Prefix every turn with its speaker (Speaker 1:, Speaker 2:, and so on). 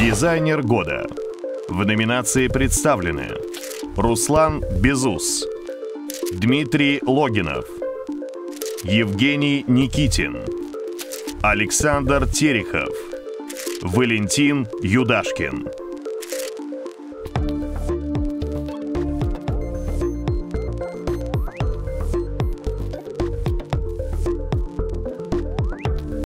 Speaker 1: Дизайнер года. В номинации представлены Руслан Безус, Дмитрий Логинов, Евгений Никитин, Александр Терехов, Валентин Юдашкин.